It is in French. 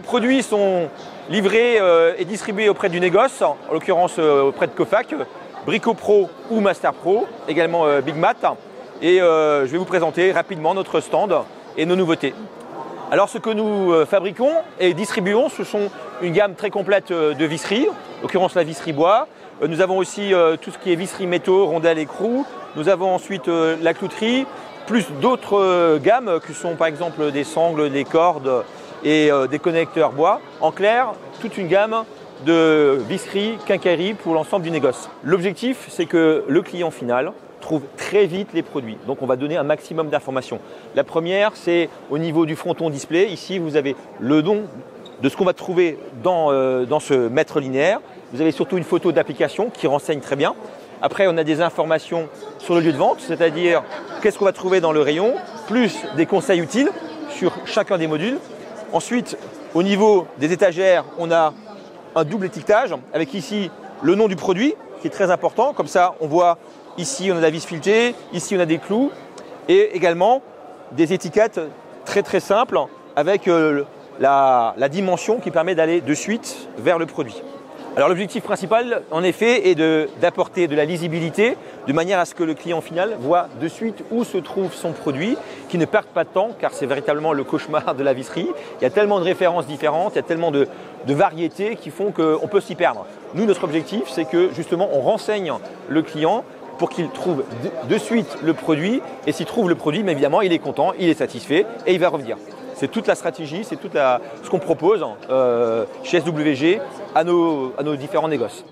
produits sont livrés euh, et distribués auprès du négoce, en l'occurrence euh, auprès de Kofac, Brico Pro ou Master Pro, également euh, Big Mat. Et je vais vous présenter rapidement notre stand et nos nouveautés. Alors ce que nous fabriquons et distribuons, ce sont une gamme très complète de visseries, en l'occurrence la visserie bois. Nous avons aussi tout ce qui est visserie métaux, rondelles, écrou. Nous avons ensuite la clouterie, plus d'autres gammes qui sont par exemple des sangles, des cordes, et euh, des connecteurs bois. En clair, toute une gamme de visseries, quincailleries pour l'ensemble du négoce. L'objectif, c'est que le client final trouve très vite les produits. Donc on va donner un maximum d'informations. La première, c'est au niveau du fronton display. Ici, vous avez le don de ce qu'on va trouver dans, euh, dans ce mètre linéaire. Vous avez surtout une photo d'application qui renseigne très bien. Après, on a des informations sur le lieu de vente, c'est-à-dire qu'est-ce qu'on va trouver dans le rayon, plus des conseils utiles sur chacun des modules. Ensuite, au niveau des étagères, on a un double étiquetage avec ici le nom du produit qui est très important. Comme ça, on voit ici on a la vis filetée, ici on a des clous et également des étiquettes très très simples avec euh, la, la dimension qui permet d'aller de suite vers le produit. Alors l'objectif principal, en effet, est d'apporter de, la lisibilité de manière à ce que le client final voit de suite où se trouve son produit, qui ne perde pas de temps, car c'est véritablement le cauchemar de la visserie. Il y a tellement de références différentes, il y a tellement de, variétés qui font qu'on peut s'y perdre. Nous, notre objectif, c'est que justement, on renseigne le client pour qu'il trouve de, suite le produit, et s'il trouve le produit, mais évidemment, il est content, il est satisfait, et il va revenir. C'est toute la stratégie, c'est tout ce qu'on propose euh, chez SWG à nos, différents négoces.